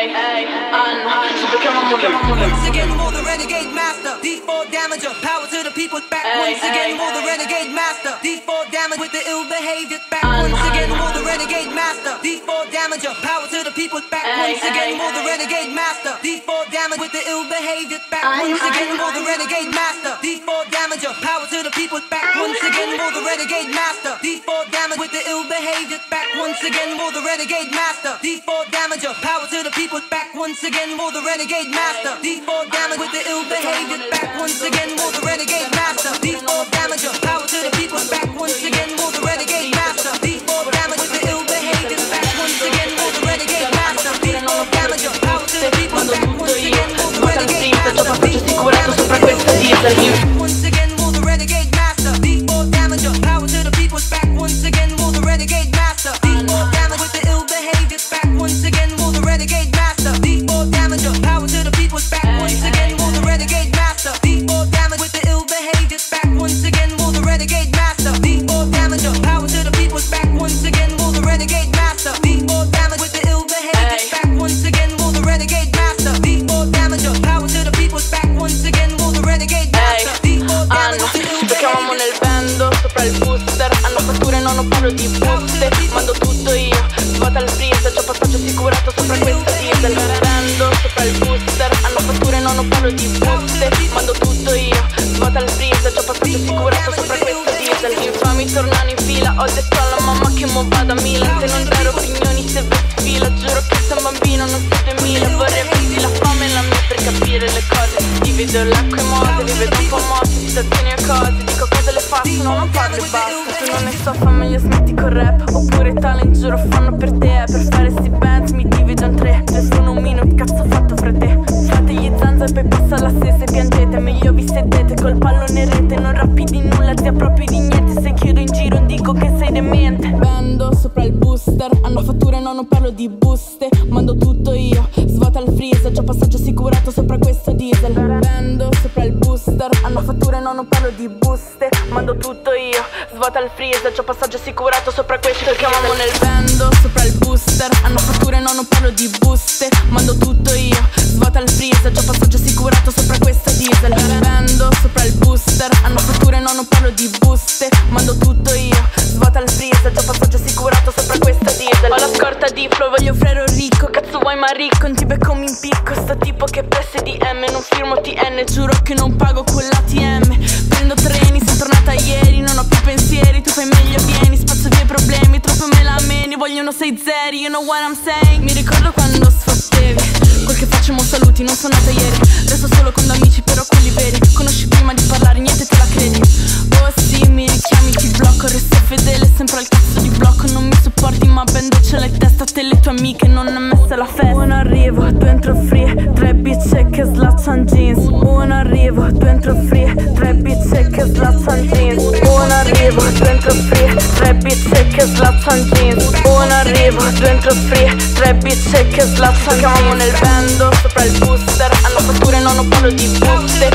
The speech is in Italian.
Hey, hey, un, un, ci becchiamo Once again, more the renegade master. D4 damager, power to the people. Back Hey, once again, more the renegade master. D4 damage with the ill behavior. Back once again, un, more the renegade master. D4 damager, power to the people. Back once again, more the renegade master. D4 damage with the ill behavior. Back Ay, once ay, again, more the renegade master. D4 damager, power to the people. Back once again, more the renegade master. D4 damage with the ill behavior. Back once again, more the renegade master. D4 damager, power to the people. Back once again, more the renegade master. D4 damage with the ill behavior. Back once again, more the renegade master. D4 damager, diesel Once again, the renegade master. D4 damager, power to the. Back once again, more the renegade master. D4 damage with the ill. Back once again, the renegade master. D4 damager, power to the. Back once again, the renegade master. D4 damage with the ill behavior. Back once again, more the renegade master. Ho parlo di buste Mando tutto io, svuota il freezer C'ho passaggio assicurato sopra questa diesel. Vendo sopra il booster, hanno fatture non ho parlo di buste Mando tutto io, tornano in fila, ho detto alla mamma che mo vado a Milan. Se non dare opinioni se vesti fila Giuro che sei un bambino, non sei 2000 Vorrei averti la fame e la mia per capire le cose. Divido l'acqua e mose, vi vedo un po' mossi Situazioni e cose, dico cosa le faccio? No, non parlo e basta. Se non ne so fa meglio smetti col rap. Oppure talent giuro fanno per te. Per fare sti bands mi divido in tre. Se sono un cazzo fatto fra te? Fate gli zanza e poi passa la stessa e piangete. Meglio vi sedete col pallone in rete Non rappi di nulla, zia proprio di niente booster. Hanno fatture, no, non parlo di buste. Mando tutto io, svuota il freezer. C'ho passaggio assicurato sopra questo diesel. Vendo sopra il booster. Hanno fatture, no, non parlo di buste. Mando tutto io, svuota il freezer. C'ho passaggio assicurato sopra questo Chiamamo nel vendo sopra il booster. Hanno fatture, no, non parlo di buste. Mando tutto io, svuota il freezer. C'ho passaggio assicurato sopra questo diesel assicurato sopra questa diesel. Ho la scorta di flow, voglio frero ricco. Cazzo vuoi ma ricco, non ti becco mi impicco. Sto tipo che presse di M Non firmo TN, giuro che non pago con l'ATM Prendo treni, sono tornata ieri Non ho più pensieri, tu fai meglio vieni Spazzo via i problemi, troppo me la meni Vogliono sei zeri, you know what I'm saying. Mi ricordo quando sfottevi Quel che facciamo saluti, non sono nata ieri. Resto solo con amici, però quelli veri. Conosci prima di parlare, niente te la credi. Oh sì, mi richiami, ti blocco Resto fedele, sempre al cazzo di blocco ma ben ce l'hai in testa Te le tue amiche, non è messa la festa. Uno arrivo, due entro free Tre bicce che slaccian jeans. Uno arrivo, due entro free Tre bicce che slaccian jeans. Uno arrivo, due entro free Tre bicce che slaccian jeans. Uno arrivo, due entro free Tre bicce che slaccian jeans. Chiamamo nel vendo, sopra il booster. Hanno fatture, non ho parlo di buste